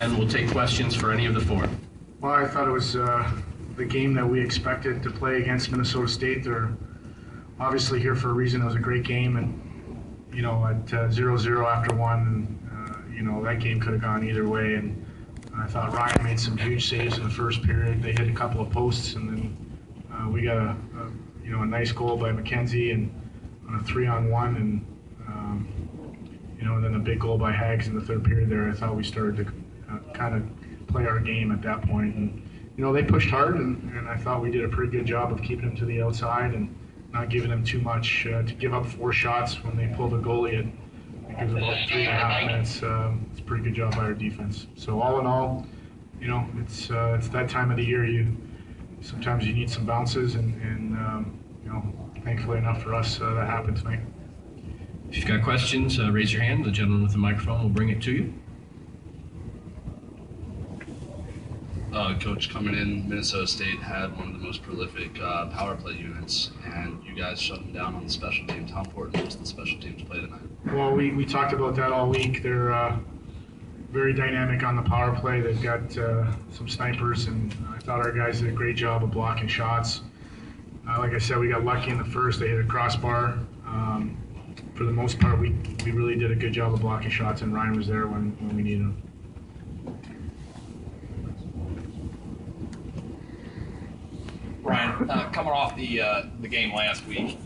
And we'll take questions for any of the four. Well, I thought it was uh, the game that we expected to play against Minnesota State. They're obviously here for a reason. It was a great game, and you know, at uh, 0-0 after one, uh, you know, that game could have gone either way. And I thought Ryan made some huge saves in the first period. They hit a couple of posts, and then uh, we got a, a you know a nice goal by McKenzie and on a three-on-one, and um, you know, and then a big goal by Hags in the third period. There, I thought we started to kind of play our game at that point, and you know, they pushed hard, and, and I thought we did a pretty good job of keeping them to the outside and not giving them too much uh, to give up four shots when they pulled a goalie at think it was about three and a half minutes. Um, it's a pretty good job by our defense. So all in all, you know, it's uh, it's that time of the year. You sometimes you need some bounces, and, and um, you know, thankfully enough for us, uh, that happened tonight. If you've got questions, uh, raise your hand. The gentleman with the microphone will bring it to you. Uh, coach, coming in, Minnesota State had one of the most prolific uh, power play units, and you guys shut them down on the special teams. How important was the special teams play tonight? Well, we, we talked about that all week. They're uh, very dynamic on the power play. They've got uh, some snipers, and I thought our guys did a great job of blocking shots. Uh, like I said, we got lucky in the first. They hit a crossbar. Um, for the most part, we, we really did a good job of blocking shots, and Ryan was there when, when we needed him. Ryan, uh, coming off the uh, the game last week,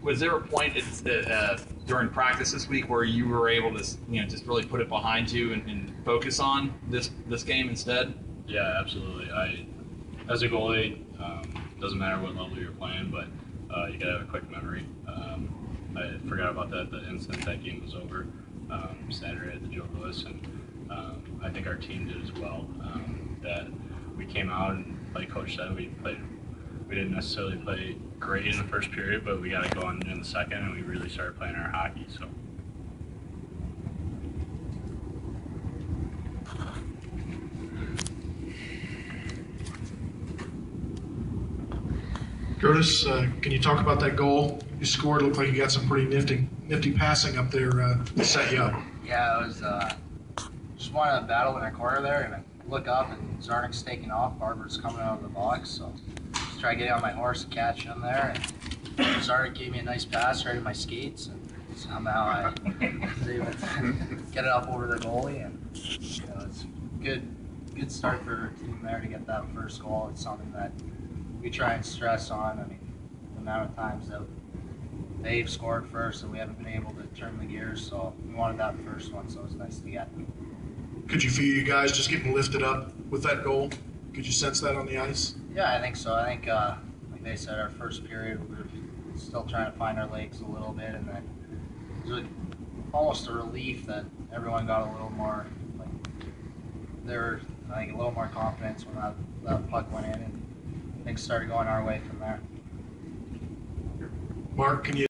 was there a point at, uh, during practice this week where you were able to, you know, just really put it behind you and, and focus on this this game instead? Yeah, absolutely. I, as a goalie, um, doesn't matter what level you're playing, but uh, you gotta have a quick memory. Um, I forgot about that the instant that game was over um, Saturday at the Joe Louis, and um, I think our team did as well. Um, that we came out and, like Coach said, we played. We didn't necessarily play great in the first period, but we got to go on in the second, and we really started playing our hockey. So. Curtis, uh, can you talk about that goal you scored? Looked like you got some pretty nifty, nifty passing up there uh, to set you up. Yeah, it was uh, just wanted to battle in a corner there, and I look up and Czarnik's taking off. Barber's coming out of the box, so just try getting on my horse and catch him there. And Zarnik gave me a nice pass right in my skates, and somehow I was able to get it up over the goalie. And you know, it's good, good start for our team there to get that first goal. It's something that we try and stress on. I mean, the amount of times that they've scored first and we haven't been able to turn the gears, so we wanted that first one, so it was nice to get. Could you feel you guys just getting lifted up with that goal? Could you sense that on the ice? Yeah, I think so. I think, uh, like they said, our first period we were still trying to find our legs a little bit, and then it was almost a relief that everyone got a little more like they were I think a little more confidence when that, that puck went in, and things started going our way from there. Marc, can you